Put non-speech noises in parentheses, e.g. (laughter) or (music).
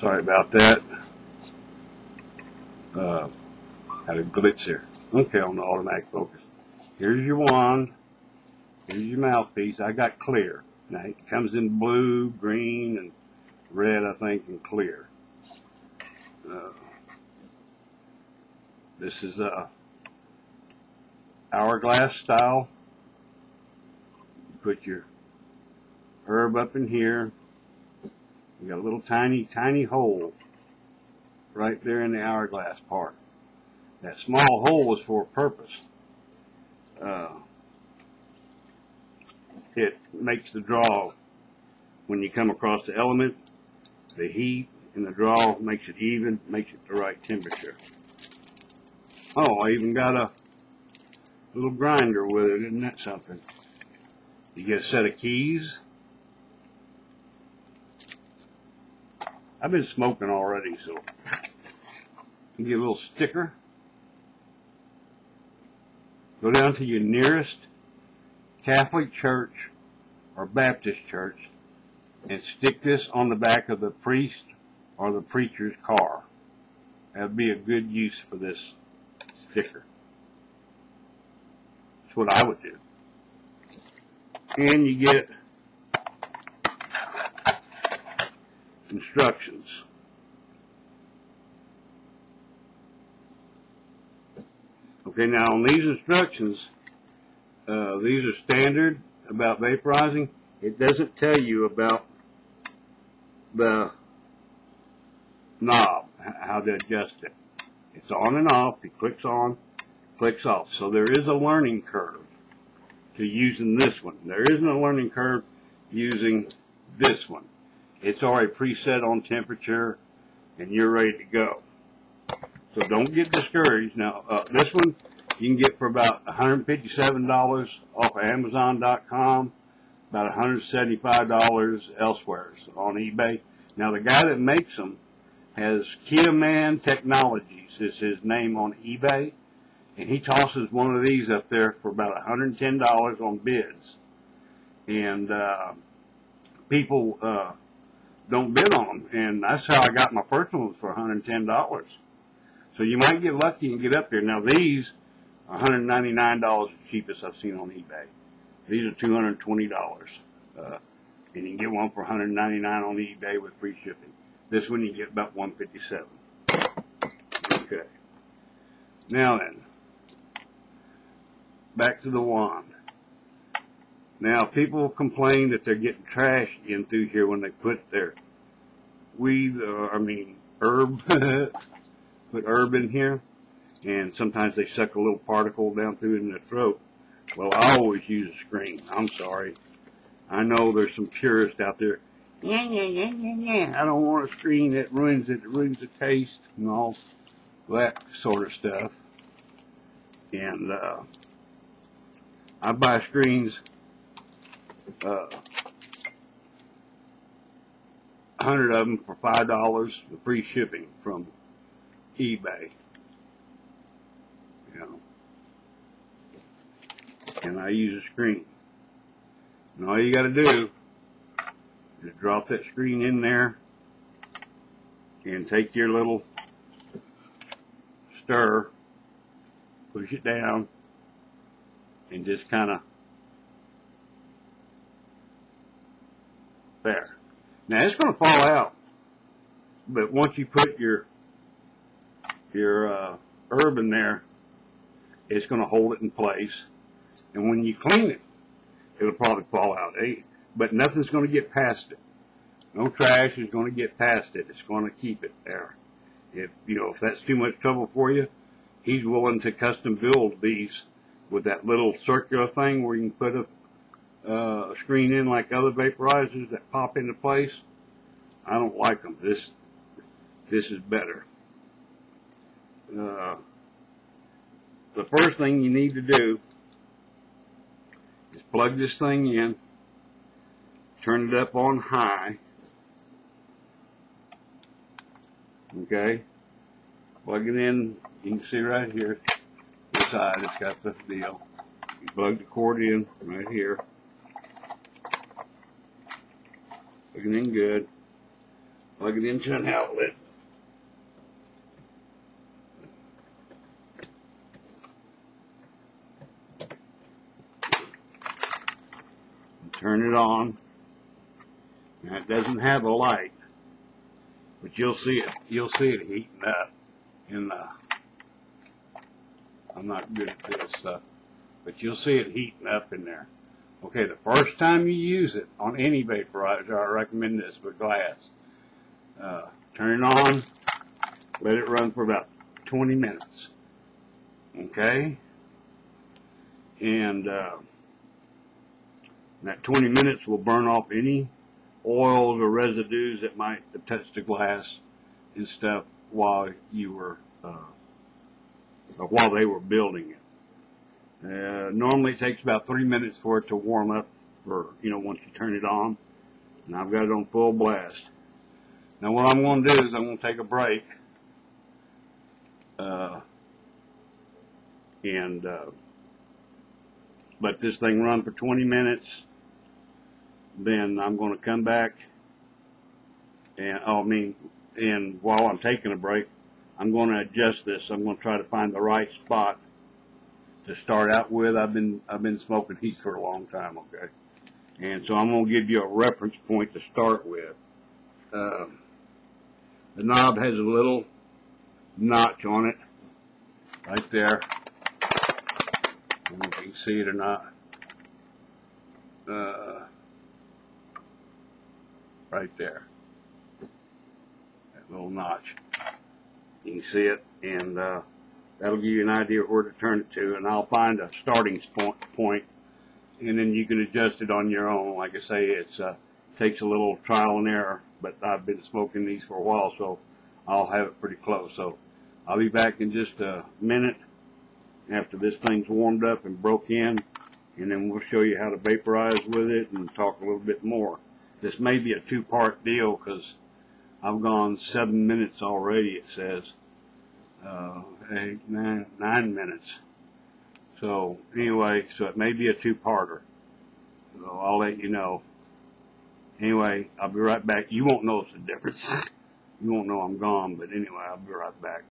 Sorry about that. Uh, had a glitch here. Okay, on the automatic focus. Here's your wand. Here's your mouthpiece. I got clear. Now it comes in blue, green, and red, I think, and clear. Uh, this is a hourglass style. You put your herb up in here. You got a little tiny, tiny hole right there in the hourglass part. That small hole was for a purpose. Uh, it makes the draw when you come across the element, the heat and the draw makes it even, makes it the right temperature. Oh, I even got a little grinder with it, isn't that something? You get a set of keys. I've been smoking already, so you get a little sticker. Go down to your nearest Catholic church or Baptist church and stick this on the back of the priest or the preacher's car. That'd be a good use for this sticker. That's what I would do. And you get instructions. Okay, now on these instructions, uh, these are standard about vaporizing. It doesn't tell you about the knob, how to adjust it. It's on and off. It clicks on, clicks off. So there is a learning curve to using this one. There isn't a learning curve using this one. It's already preset on temperature and you're ready to go. So don't get discouraged. Now, uh, this one you can get for about $157 off of Amazon.com, about $175 elsewhere so on eBay. Now, the guy that makes them has Man Technologies is his name on eBay, and he tosses one of these up there for about $110 on bids. And uh, people uh, don't bid on them, and that's how I got my personal ones for $110. So you might get lucky and get up there. Now these, $199 the cheapest I've seen on eBay. These are $220. Uh, and you can get one for 199 on eBay with free shipping. This one you get about 157. Okay. Now then, back to the wand. Now people complain that they're getting trash in through here when they put their weed, uh, I mean herb, (laughs) put herb in here, and sometimes they suck a little particle down through in their throat. Well, I always use a screen. I'm sorry. I know there's some purists out there. Yeah, yeah, yeah, yeah, yeah. I don't want a screen that ruins it. It ruins the taste and all that sort of stuff. And uh, I buy screens, uh, hundred of them for five dollars, free shipping from eBay. You know, and I use a screen. And all you got to do is drop that screen in there and take your little stir, push it down, and just kind of there. Now it's going to fall out, but once you put your your uh, herb in there, it's going to hold it in place. And when you clean it, it'll probably fall out. But nothing's going to get past it. No trash is going to get past it. It's going to keep it there. If, you know, if that's too much trouble for you, he's willing to custom build these with that little circular thing where you can put a, uh, screen in like other vaporizers that pop into place. I don't like them. This, this is better. Uh, the first thing you need to do is plug this thing in, turn it up on high, okay, plug it in, you can see right here, the side, it's got the deal, you plug the cord in right here, plug it in good, plug it into an outlet. Turn it on. Now it doesn't have a light, but you'll see it. You'll see it heating up in the. I'm not good at this stuff, but you'll see it heating up in there. Okay, the first time you use it on any vaporizer, I recommend this with glass. Uh, turn it on, let it run for about 20 minutes. Okay? And uh, that 20 minutes will burn off any oils or residues that might touch the glass and stuff while you were, uh, while they were building it. Uh, normally it takes about three minutes for it to warm up or, you know, once you turn it on. And I've got it on full blast. Now what I'm going to do is I'm going to take a break. Uh, and, uh, let this thing run for 20 minutes. Then I'm going to come back and, I mean, and while I'm taking a break, I'm going to adjust this. I'm going to try to find the right spot to start out with. I've been I've been smoking heat for a long time, okay, and so I'm gonna give you a reference point to start with. Um, the knob has a little notch on it, right there. I don't know if you can see it or not. Uh, right there, that little notch. You can see it, and uh, that'll give you an idea where to turn it to, and I'll find a starting point, point, and then you can adjust it on your own. Like I say, it's uh, takes a little trial and error, but I've been smoking these for a while, so I'll have it pretty close. So I'll be back in just a minute after this thing's warmed up and broke in, and then we'll show you how to vaporize with it and talk a little bit more. This may be a two-part deal because I've gone seven minutes already, it says uh, eight, nine, nine minutes. So anyway, so it may be a two-parter. So I'll let you know. Anyway, I'll be right back. You won't notice the difference. (laughs) you won't know I'm gone, but anyway, I'll be right back.